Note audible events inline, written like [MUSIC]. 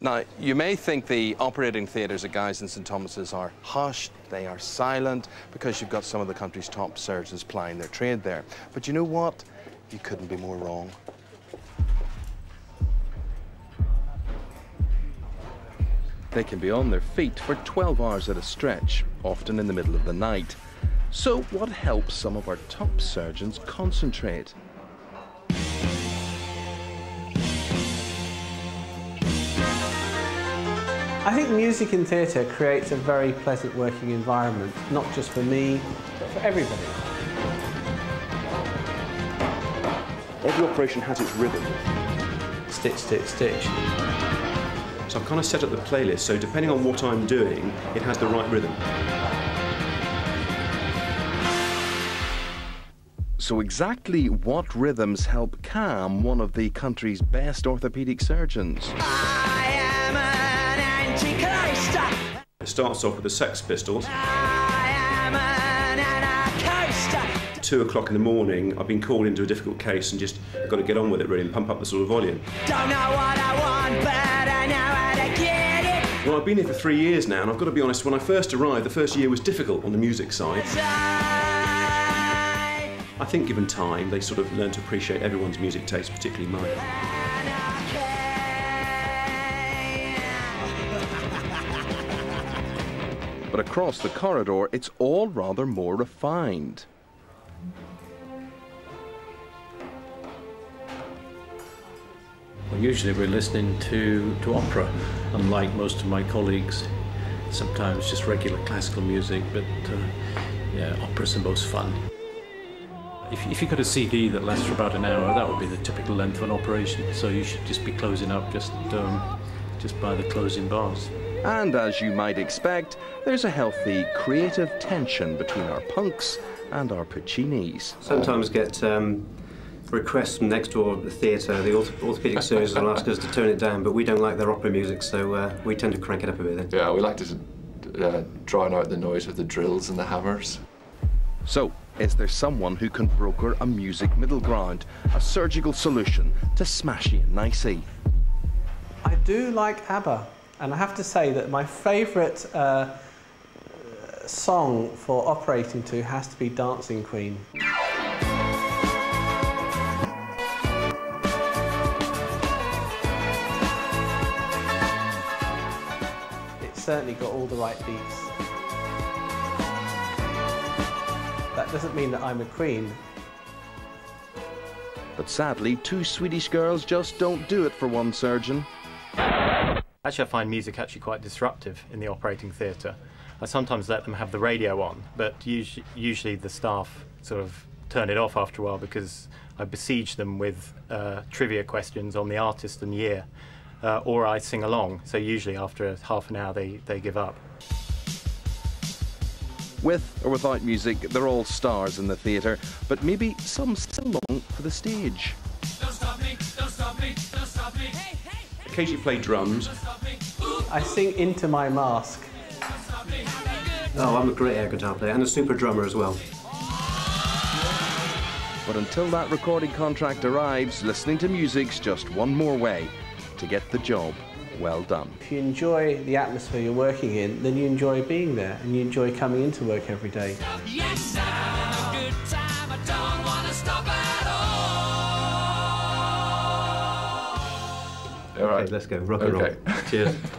Now, you may think the operating theatres at Guy's and St Thomas's are hushed, they are silent, because you've got some of the country's top surgeons plying their trade there. But you know what? You couldn't be more wrong. They can be on their feet for 12 hours at a stretch, often in the middle of the night. So what helps some of our top surgeons concentrate? I think music in theatre creates a very pleasant working environment, not just for me, but for everybody. Every operation has its rhythm. Stitch, stitch, stitch. So I've kind of set up the playlist, so depending on what I'm doing, it has the right rhythm. So exactly what rhythms help calm one of the country's best orthopaedic surgeons? It starts off with the Sex Pistols. Two o'clock in the morning, I've been called into a difficult case and just got to get on with it really and pump up the sort of volume. Don't know what I want, but I know how to get it. Well, I've been here for three years now, and I've got to be honest, when I first arrived, the first year was difficult on the music side. I think given time, they sort of learn to appreciate everyone's music taste, particularly mine. But across the corridor, it's all rather more refined. Well, usually we're listening to, to opera, unlike most of my colleagues. Sometimes just regular classical music, but uh, yeah, opera's the most fun. If, if you got a CD that lasts for about an hour, that would be the typical length of an operation. So you should just be closing up just, um, just by the closing bars. And as you might expect, there's a healthy creative tension between our punks and our Puccinis. Sometimes get um, requests from next door the theatre. The orth orthopaedic surgeons will ask us to turn it down, but we don't like their opera music, so uh, we tend to crank it up a bit. Then. Yeah, we like to uh, drown out the noise of the drills and the hammers. So, is there someone who can broker a music middle ground, a surgical solution to smashy and nicey? I do like ABBA, and I have to say that my favourite uh, song for operating to has to be Dancing Queen. It's certainly got all the right beats. That doesn't mean that I'm a queen. But sadly, two Swedish girls just don't do it for one surgeon. Actually, I find music actually quite disruptive in the operating theatre. I sometimes let them have the radio on, but usually, usually the staff sort of turn it off after a while because I besiege them with uh, trivia questions on the artist and year, uh, or I sing along. So usually after half an hour, they, they give up. With or without music, they're all stars in the theatre, but maybe some still long for the stage. Occasionally play drums. I sing into my mask. Oh, I'm a great air guitar player and a super drummer as well. But until that recording contract arrives, listening to music's just one more way to get the job well done. If you enjoy the atmosphere you're working in, then you enjoy being there and you enjoy coming into work every day. Yes, all. Right. Okay, let's go. Rock and roll. Cheers. [LAUGHS]